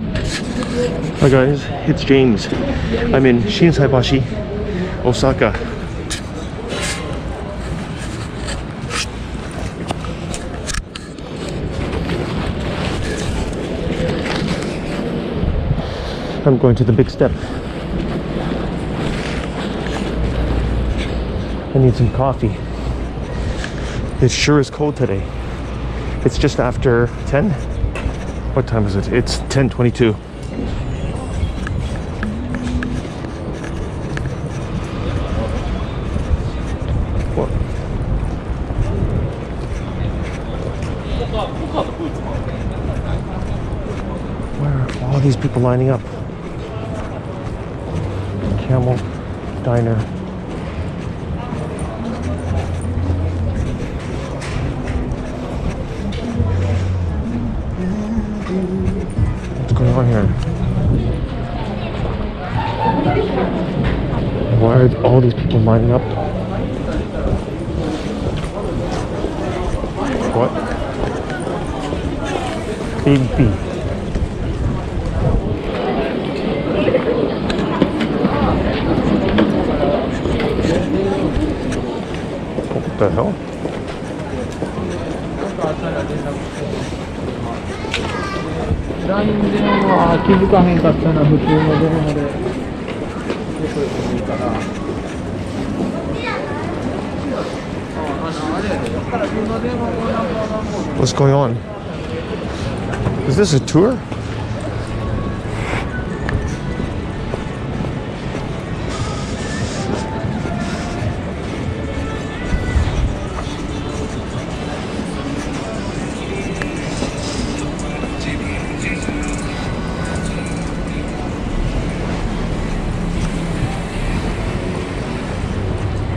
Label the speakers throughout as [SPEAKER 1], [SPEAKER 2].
[SPEAKER 1] Hi guys, it's James. I'm in Shinsaibashi, Osaka. I'm going to the big step. I need some coffee. It sure is cold today. It's just after 10. What time is it? It's 10:22. What? Where are all these people lining up? Camel Diner. On here? Why are all these people lining up? What? Baby. What the hell?
[SPEAKER 2] ライン電話気づかへんかったら普通の電話でよくいいかな。あのあれやでだからそんな電話もナンバー番号で
[SPEAKER 1] What's going on? Is this a tour?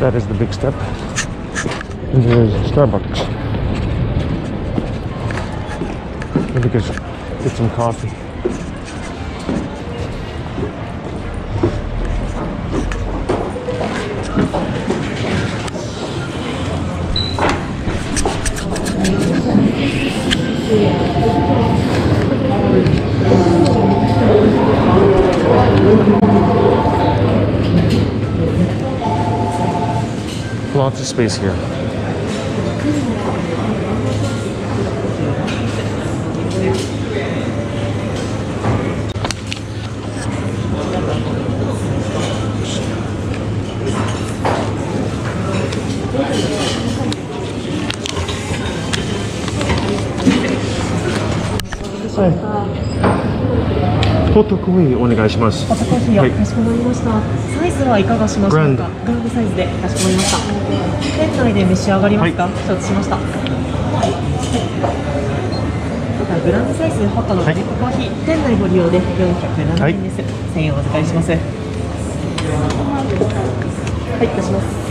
[SPEAKER 1] That is the big step. And there's Starbucks. Maybe get some coffee. Space here. ホットコーヒーお願いします。
[SPEAKER 3] ホットコーヒー
[SPEAKER 1] はい。
[SPEAKER 3] をかしこまりました、サイズはいかがしましょうか？
[SPEAKER 1] グラン。ド
[SPEAKER 3] サイズでかしこまりました。店内で召し上がりますか、承知しました。はい。グランドサイズホットのコーヒー、店内ご利用で407円です、1000円お預かりします。はい、出します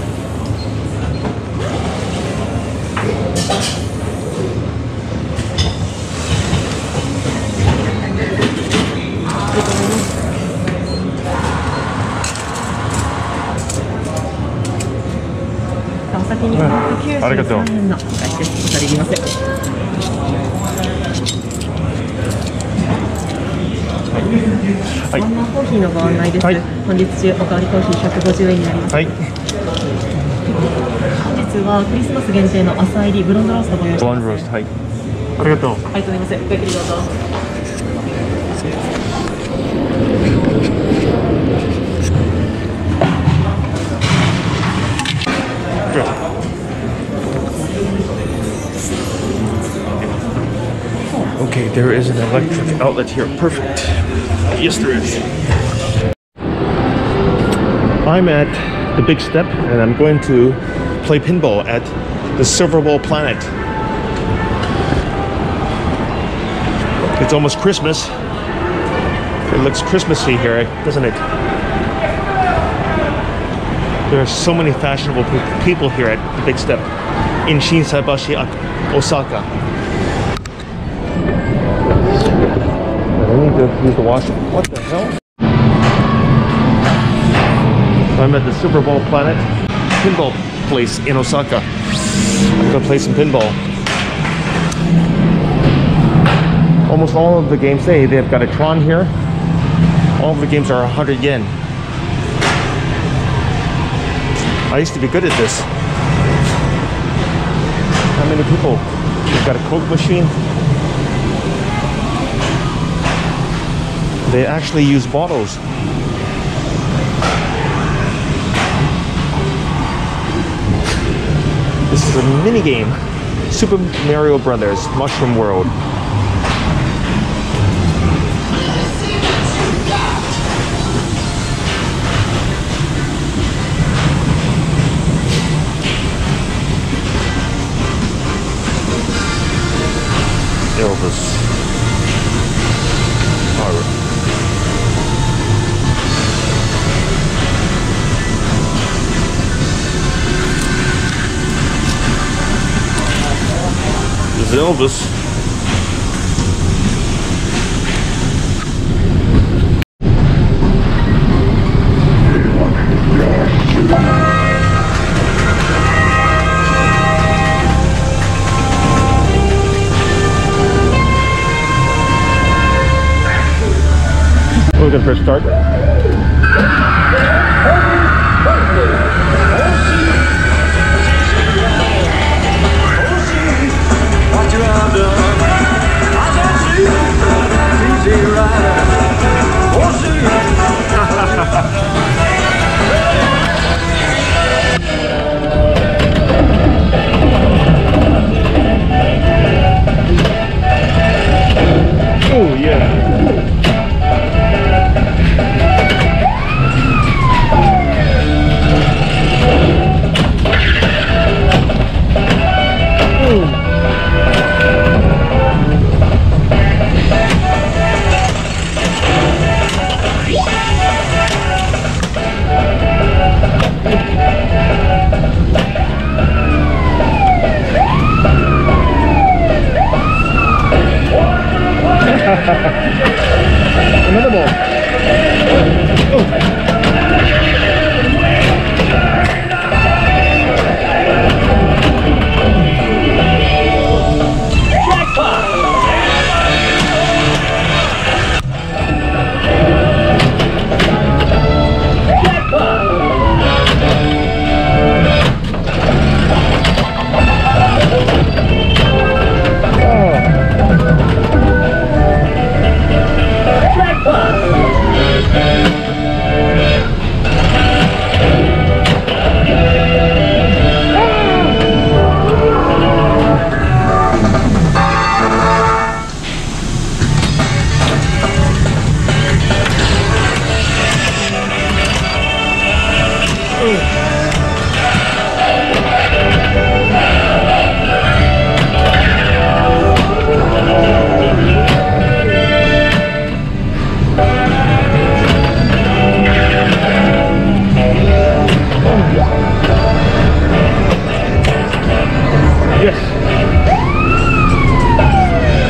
[SPEAKER 1] はいありがとう
[SPEAKER 3] 593円のお返しです。お借り入れます。
[SPEAKER 1] はい
[SPEAKER 3] ワンマンコーヒーのご案内です。
[SPEAKER 1] はい
[SPEAKER 3] 本日中おかわりコーヒー150円になります。
[SPEAKER 1] はい。
[SPEAKER 3] 本日はクリスマス限定の朝入りブロンドローストご用意してます。
[SPEAKER 1] ブロンドロースト、はい。ありがとう。
[SPEAKER 3] ありがとうございます。ごゆっくりどうぞ。
[SPEAKER 1] There is an electric outlet here. Perfect. Yes, there is. I'm at the big step and I'm going to play pinball at the Silver Ball Planet. It's almost Christmas. It looks Christmassy here, doesn't it? There are so many fashionable people here at the big step in Shinsaibashi, Ak- Osaka. To use the washroom. What the hell? I'm at the Silver Ball Planet pinball place in Osaka. I'm gonna play some pinball. almost all of the games, hey, they've got a Tron here. All of the games are 100 yen. I used to be good at this. How many people? They've got a Coke machine. They actually use bottles. This is a mini game. Super Mario Brothers Mushroom World. Elvis. Elvis. Gonna start. Another ball. Yes.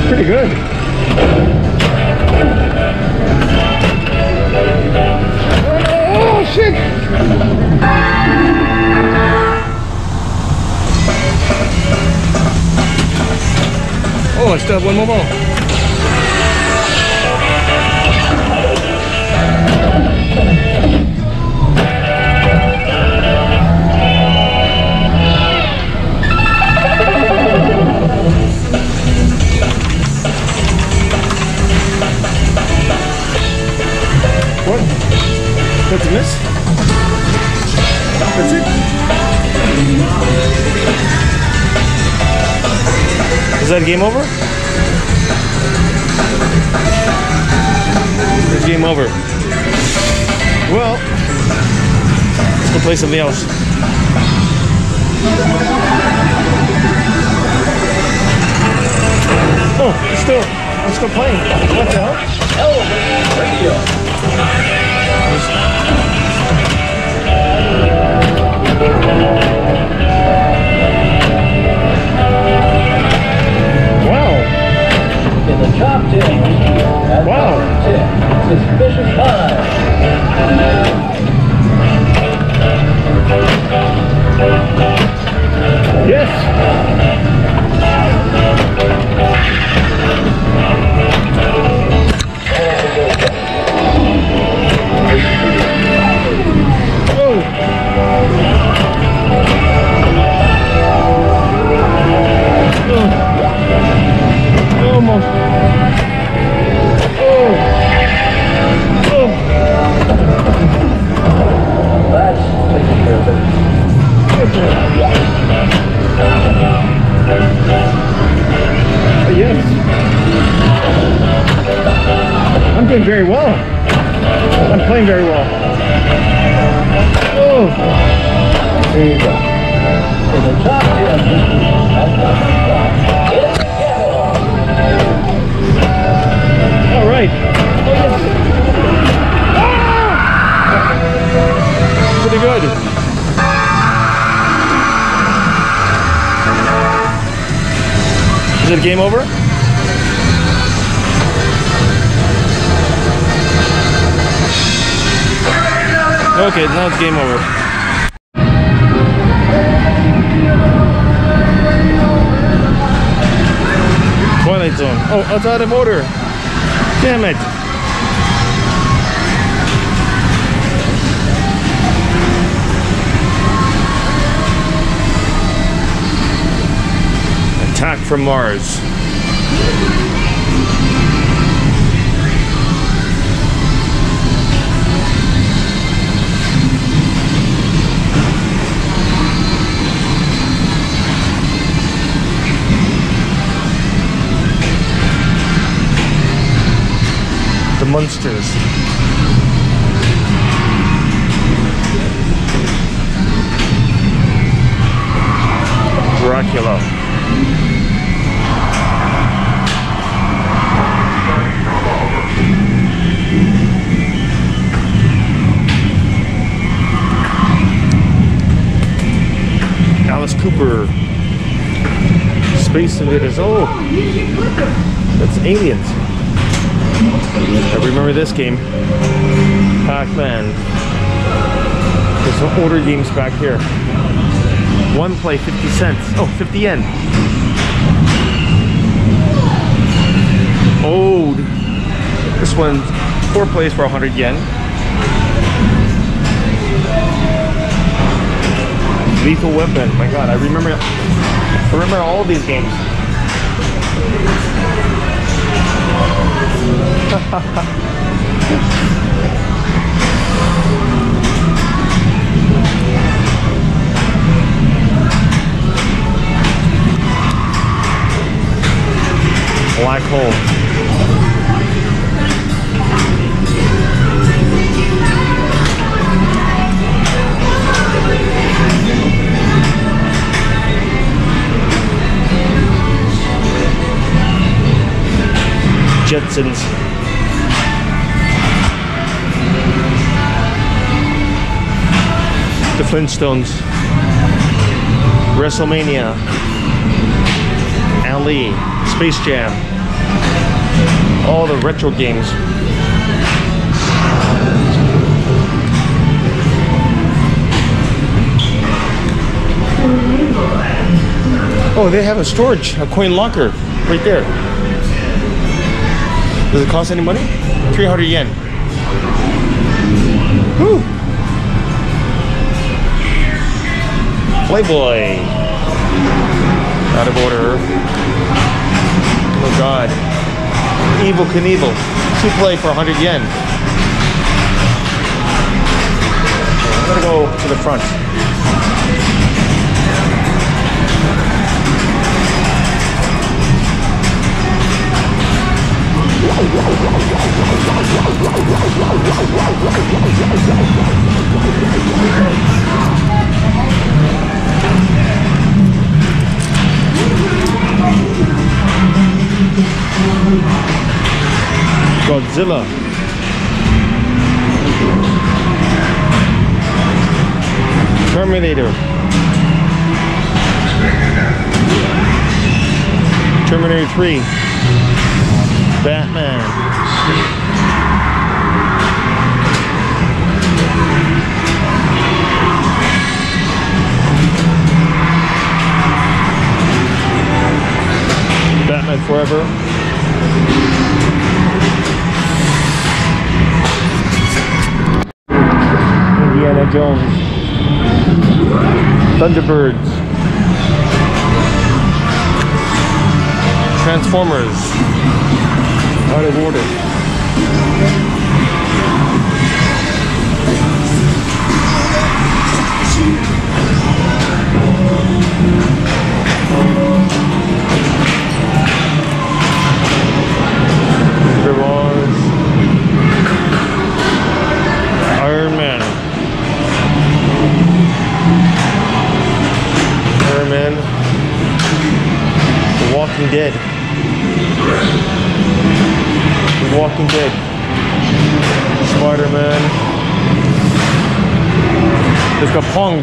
[SPEAKER 1] Pretty good. Oh shit! Oh, I still have one more ball. Is that game over? It's game over. Well, let's go play something else. Oh, it's still, I'm still playing. What the hell? Wow.
[SPEAKER 4] The top 10 at
[SPEAKER 1] Wow.
[SPEAKER 4] 10, Suspicious Minds.
[SPEAKER 1] Yes. Doing very well. I'm playing very well. Oh,
[SPEAKER 4] There you go. So the top 10 has got
[SPEAKER 1] all right. Ah! Pretty good. Is it game over? Okay, now it's game over. Twilight Zone. Oh, it's out of order. Damn it. Attack from Mars. Monsters. Dracula. Alice Cooper. Space Invaders. Oh, that's aliens. I remember this game. Pac-Man. There's some older games back here. One play 50 cents. Oh, 50 yen. Old. This one, four plays for 100 yen. Lethal Weapon. My God, I remember. I remember all these games. Black hole. Jetsons. The Flintstones. WrestleMania. Ali. Space Jam. All the retro games. Oh, they have a storage, a coin locker right there. Does it cost any money? 300 yen. Whew. Playboy. Out of order. Oh god. Evel Knievel. Two play for 100 yen. I'm gonna go to the front. Godzilla. Terminator. Terminator 3. Batman. Forever. Indiana Jones. Thunderbirds. Transformers. Out of order. Walking Dead, Spider Man. They've got Pong.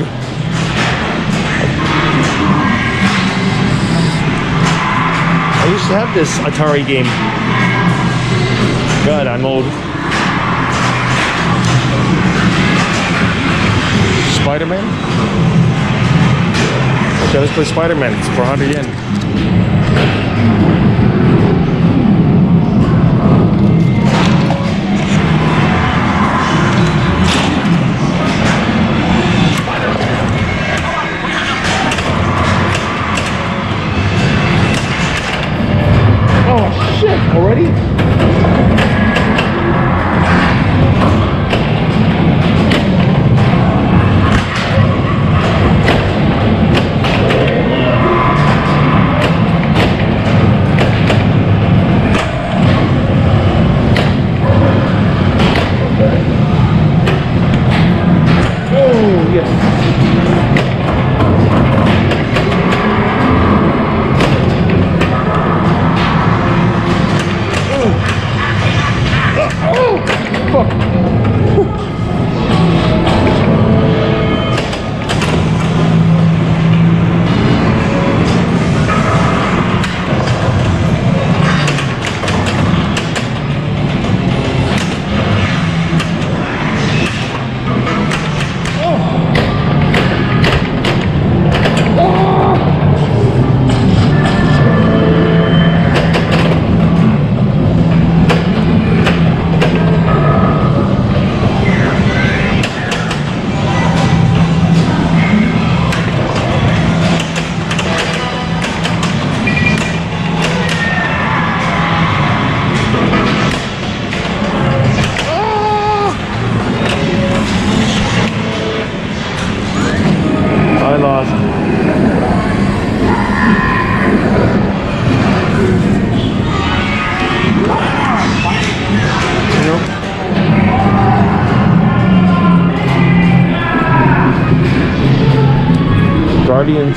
[SPEAKER 1] I used to have this Atari game. God, I'm old. Spider Man? Okay, let's play Spider Man. It's 400 yen.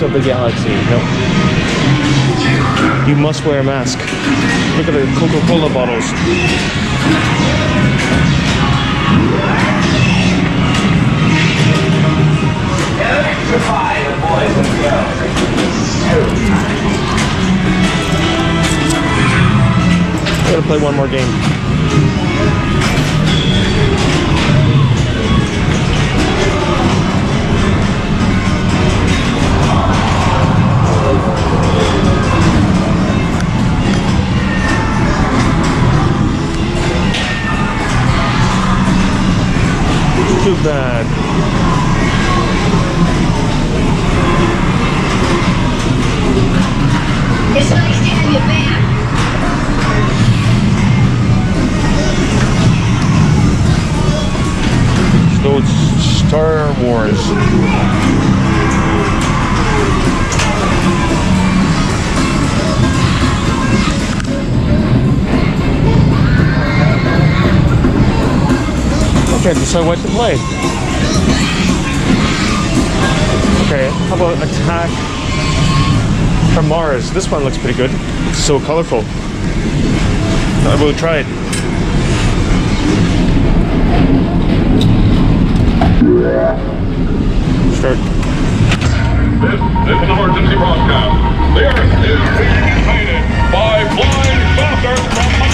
[SPEAKER 1] Of the Galaxy. Nope. You must wear a mask. Look at the Coca-Cola bottles.
[SPEAKER 4] Girls.
[SPEAKER 1] I'm gonna play one more game. Bad.
[SPEAKER 5] It's nice to have you back.
[SPEAKER 1] So it's Star Wars. Okay, so what to play? Okay, how about Attack from Mars? This one looks pretty good. It's so colorful. I will try it. Start.
[SPEAKER 6] This, is emergency broadcast. The Earth is being invaded by flying saucers from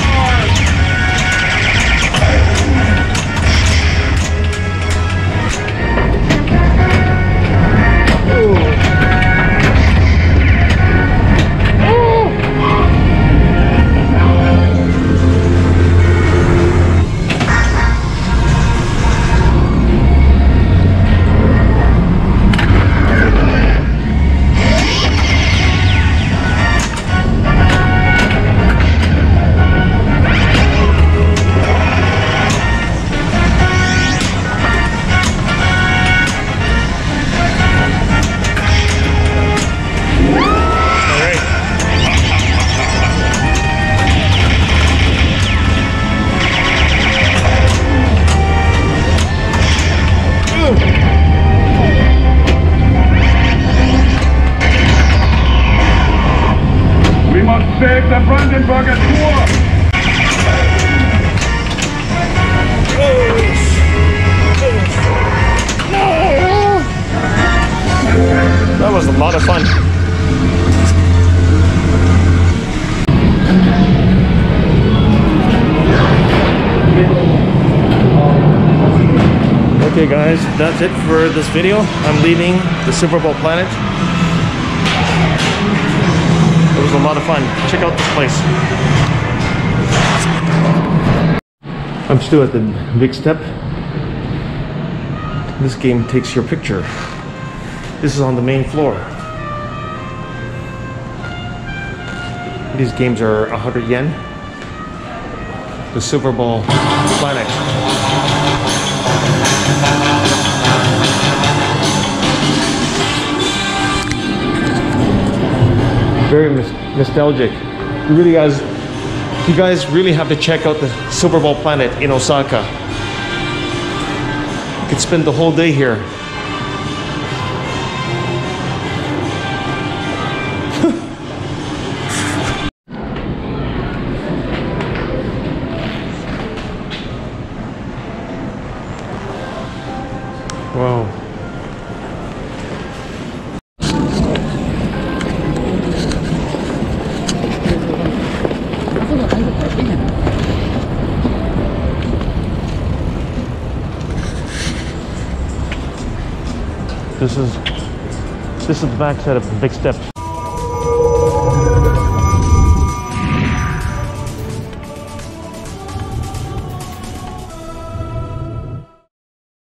[SPEAKER 1] it for this video. I'm leaving the Silver Ball planet. It was a lot of fun. Check out this place. I'm still at the big step. This game takes your picture. This is on the main floor. These games are 100 yen. The Silver Ball planet. Very nostalgic. You really guys, you guys really have to check out the Silver Ball Planet in Osaka. You could spend the whole day here. This is the backside of the big steps.